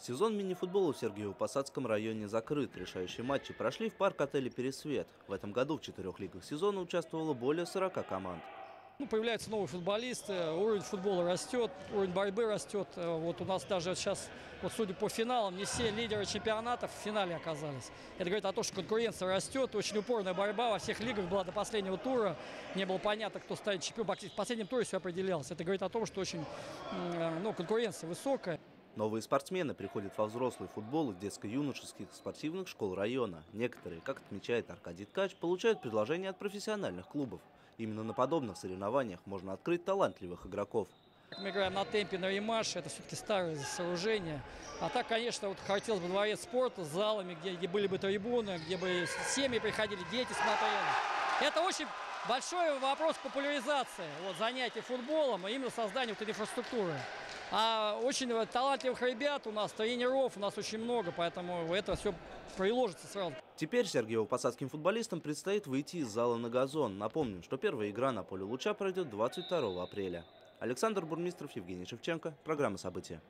Сезон мини-футбола в Сергиево-Посадском районе закрыт. Решающие матчи прошли в парк отеля «Пересвет». В этом году в четырех лигах сезона участвовало более 40 команд. Ну, появляются новые футболисты, уровень футбола растет, уровень борьбы растет. Э, Вот у нас даже сейчас, вот судя по финалам, не все лидеры чемпионатов в финале оказались. Это говорит о том, что конкуренция растет, очень упорная борьба во всех лигах была до последнего тура. Не было понятно, кто станет чемпионом. В последнем туре все определялось. Это говорит о том, что очень м, ну, конкуренция высокая. Новые спортсмены приходят во взрослый футбол из детско-юношеских спортивных школ района. Некоторые, как отмечает Аркадий Ткач, получают предложения от профессиональных клубов. Именно на подобных соревнованиях можно открыть талантливых игроков. Мы играем на темпе, на ремаше, это все-таки старое сооружение. А так, конечно, вот хотелось бы дворец спорта с залами, где, где были бы трибуны, где бы семьи приходили, дети смотрели. Это очень большой вопрос популяризации вот, занятий футболом и именно создания вот этой инфраструктуры. А очень талантливых ребят у нас, тренеров у нас очень много, поэтому это все приложится сразу. Теперь Сергиево-Посадским футболистам предстоит выйти из зала на газон. Напомним, что первая игра на поле Луча пройдет 22 апреля. Александр Бурмистров, Евгений Шевченко. Программа «События».